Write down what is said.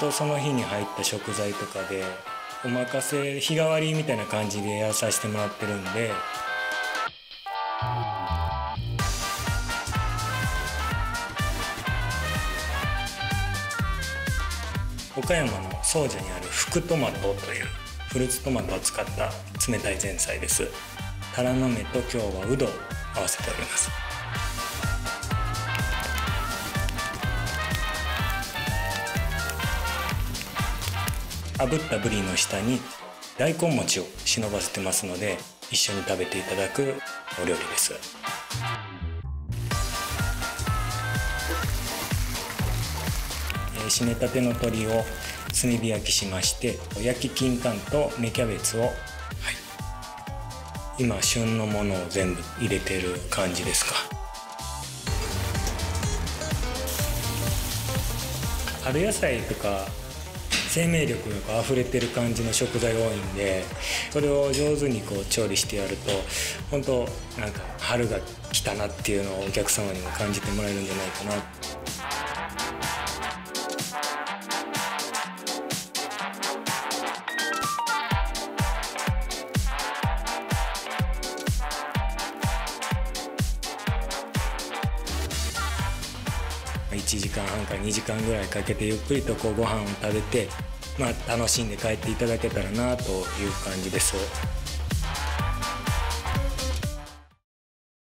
とその日に入った食材とかでお任せ日替わりみたいな感じでやらさせてもらってるんで。岡山の総社にある福トマトというフルーツトマトを使った冷たい前菜です。タラの芽と今日はうどを合わせております。炙ったブリの下に大根餅を忍ばせてますので一緒に食べていただくお料理です。締めたての鶏を炭火焼きしまして焼ききんかんと芽キャベツを、はい、今旬のものを全部入れてる感じですか。春野菜とか生命力が溢れてる感じの食材が多いんでそれを上手にこう調理してやると本当なんか春が来たなっていうのをお客様にも感じてもらえるんじゃないかな。1時間半か2時間ぐらいかけてゆっくりとこうご飯を食べて、まあ、楽しんで帰っていただけたらなという感じです。